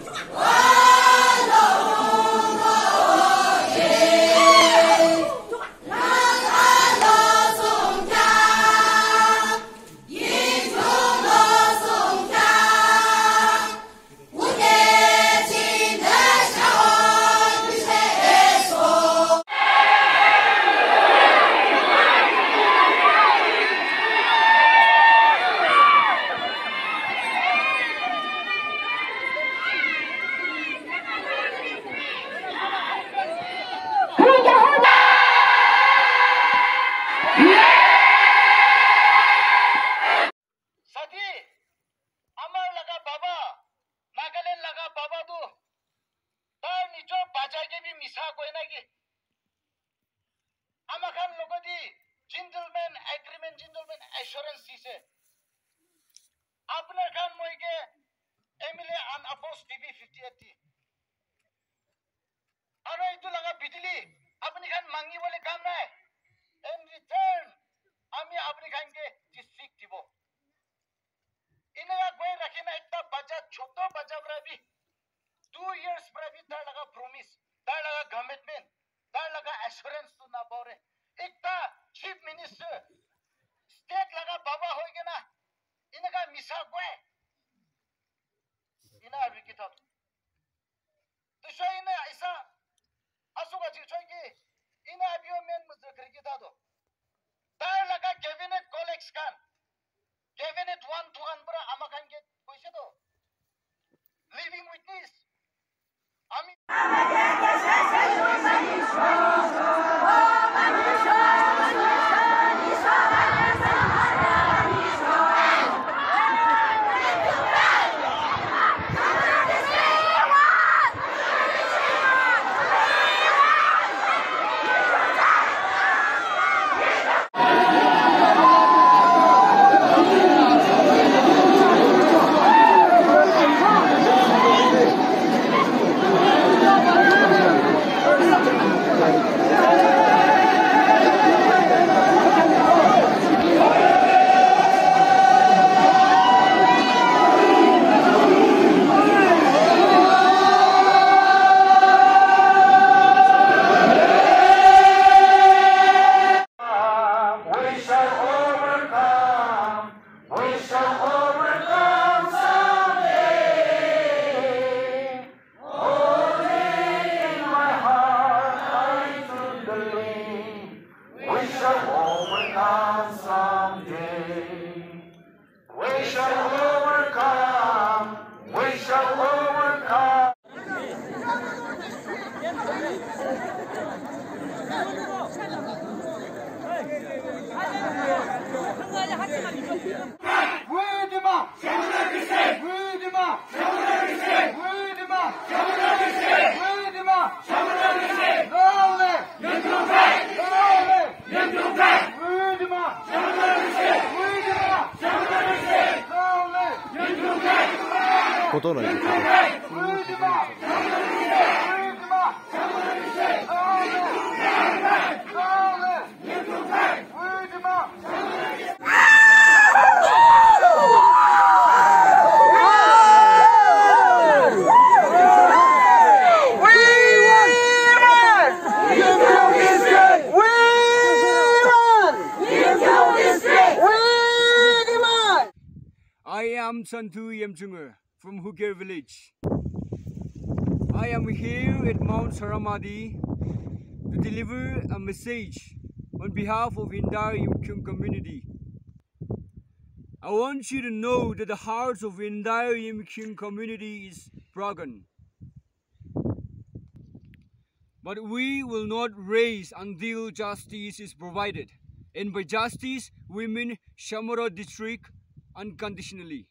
什 么 assurance is apna kan moi ke emile an apos tv 5080 aro itu laga bijli apni kan mangi bole kam nai in return ami apni kan ke district dibo इनका कोई रखे ना इतना बचा छोटो बचा पर भी टू इयर्स पर भी तार लगा प्रॉमिस तार लगा कमिटमेंट तार लगा एश्योरेंस तो ना असुगा जी शो की इना अभी मेन मुझे किता दो तार लगा cabinet कॉलेक्स can't cabinet one to one para amakan get koise to living witness আমি 像我们啊。i am Santu Yemchungur from Hukir village. I am here at Mount Saramati to deliver a message on behalf of entire Yimkyung community. I want you to know that the hearts of entire Yimkyung community is broken. But we will not raise until justice is provided. And by justice, we mean Shamator district unconditionally.